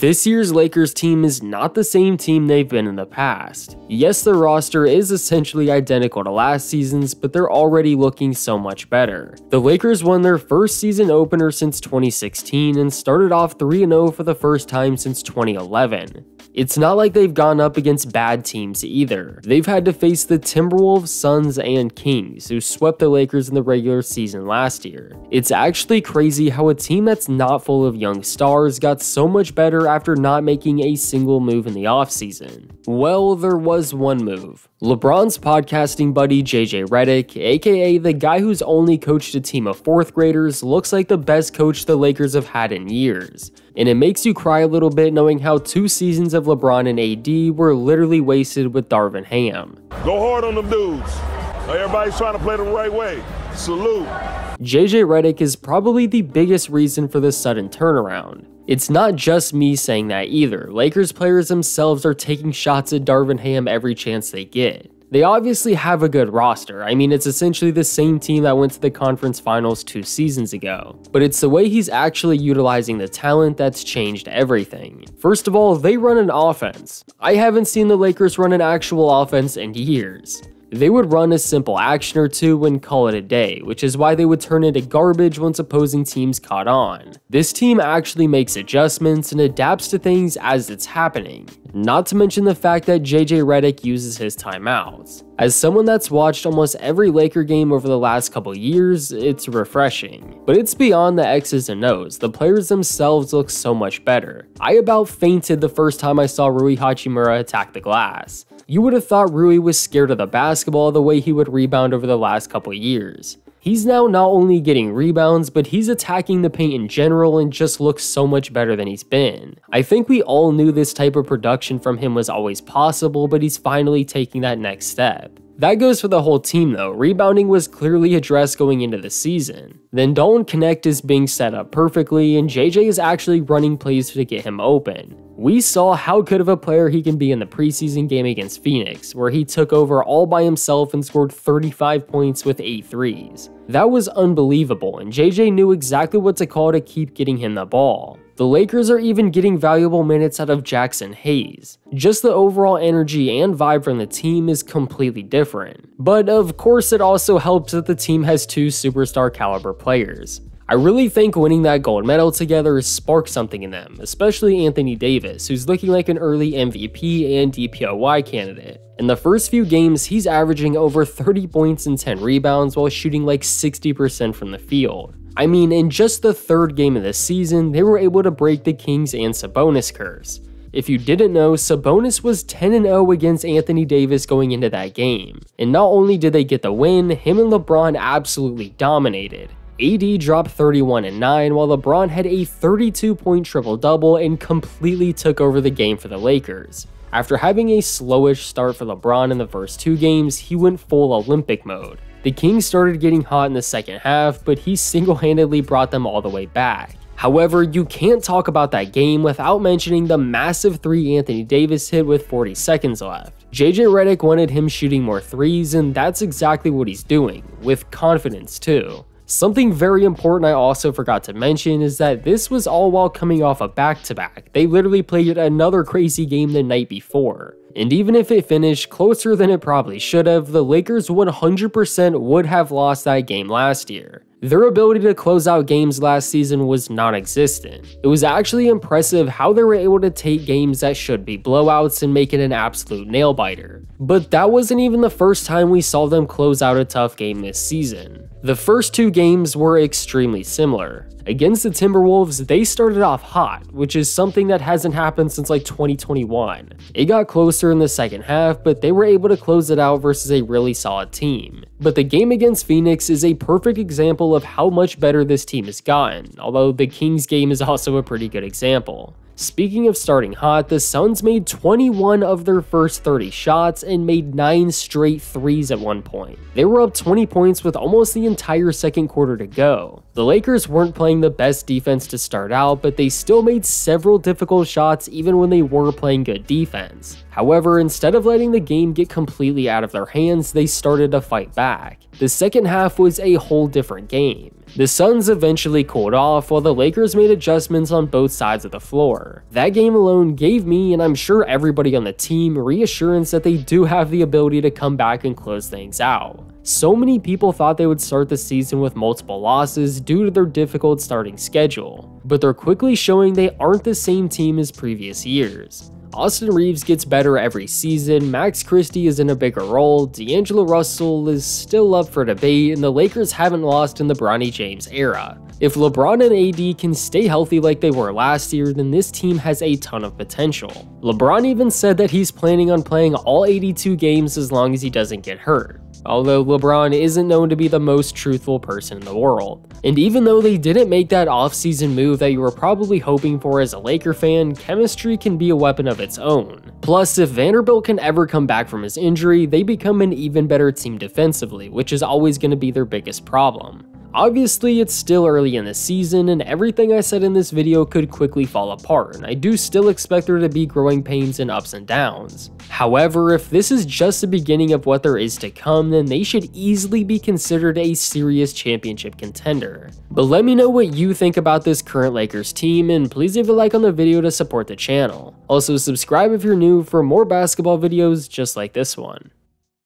This year's Lakers team is not the same team they've been in the past. Yes, their roster is essentially identical to last season's, but they're already looking so much better. The Lakers won their first season opener since 2016 and started off 3-0 for the first time since 2011. It's not like they've gone up against bad teams either. They've had to face the Timberwolves, Suns, and Kings, who swept the Lakers in the regular season last year. It's actually crazy how a team that's not full of young stars got so much better after not making a single move in the offseason. Well, there was one move. LeBron's podcasting buddy JJ Redick, aka the guy who's only coached a team of fourth graders, looks like the best coach the Lakers have had in years. And it makes you cry a little bit knowing how two seasons of LeBron and AD were literally wasted with Darvin Ham. Go hard on them dudes. Everybody's trying to play the right way. Salute. JJ Redick is probably the biggest reason for this sudden turnaround. It's not just me saying that either. Lakers players themselves are taking shots at Darvin Ham every chance they get. They obviously have a good roster. I mean, it's essentially the same team that went to the conference finals two seasons ago. But it's the way he's actually utilizing the talent that's changed everything. First of all, they run an offense. I haven't seen the Lakers run an actual offense in years. They would run a simple action or two and call it a day, which is why they would turn into garbage once opposing teams caught on. This team actually makes adjustments and adapts to things as it's happening, not to mention the fact that JJ Redick uses his timeouts. As someone that's watched almost every Laker game over the last couple years, it's refreshing. But it's beyond the X's and O's, the players themselves look so much better. I about fainted the first time I saw Rui Hachimura attack the glass. You would have thought Rui was scared of the basketball the way he would rebound over the last couple years. He's now not only getting rebounds, but he's attacking the paint in general and just looks so much better than he's been. I think we all knew this type of production from him was always possible, but he's finally taking that next step. That goes for the whole team though, rebounding was clearly addressed going into the season. Then Dalton Knecht is being set up perfectly and JJ is actually running plays to get him open. We saw how good of a player he can be in the preseason game against Phoenix, where he took over all by himself and scored 35 points with 8 threes. That was unbelievable and JJ knew exactly what to call to keep getting him the ball. The Lakers are even getting valuable minutes out of Jaxson Hayes. Just the overall energy and vibe from the team is completely different. But of course it also helps that the team has two superstar caliber players. I really think winning that gold medal together sparked something in them, especially Anthony Davis, who's looking like an early MVP and DPOY candidate. In the first few games, he's averaging over 30 points and 10 rebounds while shooting like 60% from the field. I mean, in just the third game of the season, they were able to break the Kings and Sabonis curse. If you didn't know, Sabonis was 10-0 against Anthony Davis going into that game. And not only did they get the win, him and LeBron absolutely dominated. AD dropped 31 and 9 while LeBron had a 32 point triple double and completely took over the game for the Lakers. After having a slowish start for LeBron in the first two games, he went full Olympic mode. The Kings started getting hot in the second half, but he single-handedly brought them all the way back. However, you can't talk about that game without mentioning the massive 3 Anthony Davis hit with 40 seconds left. JJ Redick wanted him shooting more threes, and that's exactly what he's doing, with confidence too. Something very important I also forgot to mention is that this was all while coming off a back-to-back. -back. They literally played another crazy game the night before. And even if it finished closer than it probably should have, the Lakers 100% would have lost that game last year. Their ability to close out games last season was non-existent. It was actually impressive how they were able to take games that should be blowouts and make it an absolute nail-biter. But that wasn't even the first time we saw them close out a tough game this season. The first two games were extremely similar. Against the Timberwolves, they started off hot, which is something that hasn't happened since like 2021. It got closer in the second half, but they were able to close it out versus a really solid team. But the game against Phoenix is a perfect example of how much better this team has gotten, although the Kings game is also a pretty good example. Speaking of starting hot, the Suns made 21 of their first 30 shots and made 9 straight threes at one point. They were up 20 points with almost the entire second quarter to go. The Lakers weren't playing the best defense to start out, but they still made several difficult shots even when they were playing good defense. However, instead of letting the game get completely out of their hands, they started to fight back. The second half was a whole different game. The Suns eventually cooled off while the Lakers made adjustments on both sides of the floor. That game alone gave me, and I'm sure everybody on the team, reassurance that they do have the ability to come back and close things out. So many people thought they would start the season with multiple losses due to their difficult starting schedule, but they're quickly showing they aren't the same team as previous years. Austin Reaves gets better every season, Max Christie is in a bigger role, D'Angelo Russell is still up for debate, and the Lakers haven't lost in the Bronny James era. If LeBron and AD can stay healthy like they were last year, then this team has a ton of potential. LeBron even said that he's planning on playing all 82 games as long as he doesn't get hurt although LeBron isn't known to be the most truthful person in the world. And even though they didn't make that offseason move that you were probably hoping for as a Laker fan, chemistry can be a weapon of its own. Plus, if Vanderbilt can ever come back from his injury, they become an even better team defensively, which is always going to be their biggest problem. Obviously, it's still early in the season, and everything I said in this video could quickly fall apart, and I do still expect there to be growing pains and ups and downs. However, if this is just the beginning of what there is to come, then they should easily be considered a serious championship contender. But let me know what you think about this current Lakers team, and please leave a like on the video to support the channel. Also, subscribe if you're new for more basketball videos just like this one.